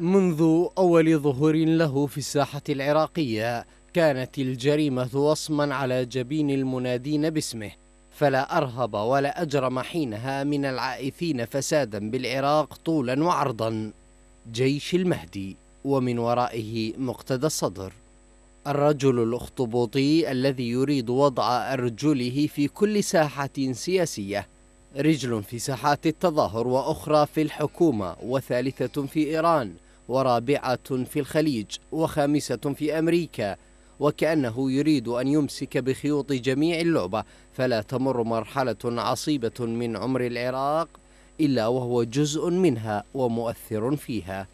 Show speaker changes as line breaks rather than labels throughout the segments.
منذ أول ظهور له في الساحة العراقية كانت الجريمة وصما على جبين المنادين باسمه فلا أرهب ولا أجرم حينها من العائثين فسادا بالعراق طولا وعرضا. جيش المهدي ومن ورائه مقتدى الصدر. الرجل الأخطبوطي الذي يريد وضع أرجله في كل ساحة سياسية. رجل في ساحات التظاهر وأخرى في الحكومة وثالثة في إيران. ورابعة في الخليج وخامسة في أمريكا وكأنه يريد أن يمسك بخيوط جميع اللعبة فلا تمر مرحلة عصيبة من عمر العراق إلا وهو جزء منها ومؤثر فيها.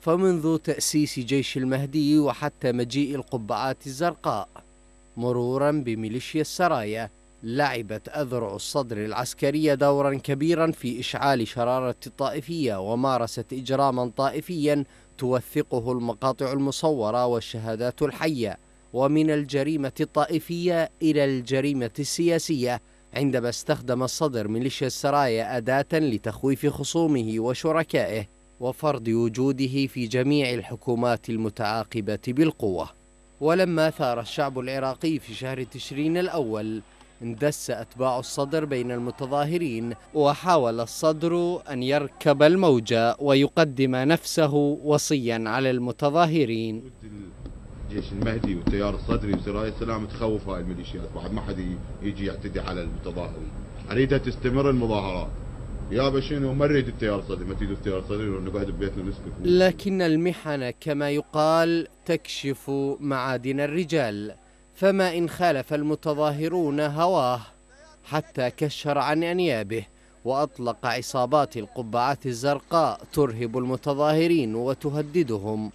فمنذ تأسيس جيش المهدي وحتى مجيء القبعات الزرقاء مرورا بميليشيا السرايا لعبت أذرع الصدر العسكرية دورا كبيرا في إشعال شرارة الطائفية ومارست إجراما طائفيا توثقه المقاطع المصورة والشهادات الحية ومن الجريمة الطائفية إلى الجريمة السياسية عندما استخدم الصدر ميليشيا السرايا أداة لتخويف خصومه وشركائه وفرض وجوده في جميع الحكومات المتعاقبة بالقوة. ولما ثار الشعب العراقي في شهر تشرين الأول اندس أتباع الصدر بين المتظاهرين وحاول الصدر أن يركب الموجة ويقدم نفسه وصيا على المتظاهرين.
جيش المهدي والتيار الصدري وسرايا السلام تخوف هاي الميليشيات. بعد ما حد يجي يعتدي على المتظاهرين. اريدها تستمر المظاهرات. يا شنو ما نريد التيار الصدري؟ ما تريدوا التيار الصدري؟ ونقعد ببيتنا نسكت
لكن المحن كما يقال تكشف معادن الرجال. فما إن خالف المتظاهرون هواه حتى كشر عن أنيابه وأطلق عصابات القبعات الزرقاء ترهب المتظاهرين وتهددهم.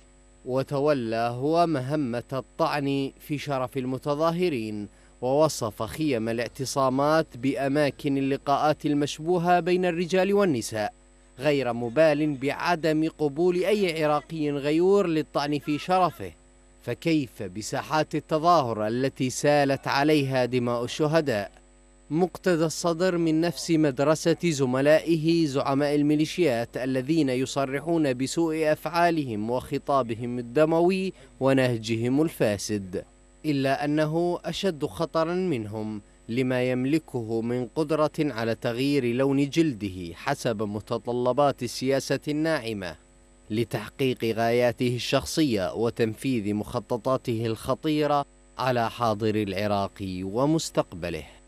وتولى هو مهمة الطعن في شرف المتظاهرين ووصف خيم الاعتصامات بأماكن اللقاءات المشبوهة بين الرجال والنساء غير مبال بعدم قبول أي عراقي غيور للطعن في شرفه. فكيف بساحات التظاهر التي سالت عليها دماء الشهداء؟ مقتدى الصدر من نفس مدرسة زملائه زعماء الميليشيات الذين يصرحون بسوء أفعالهم وخطابهم الدموي ونهجهم الفاسد إلا أنه أشد خطرا منهم لما يملكه من قدرة على تغيير لون جلده حسب متطلبات السياسة الناعمة. لتحقيق غاياته الشخصية وتنفيذ مخططاته الخطيرة على حاضر العراق ومستقبله.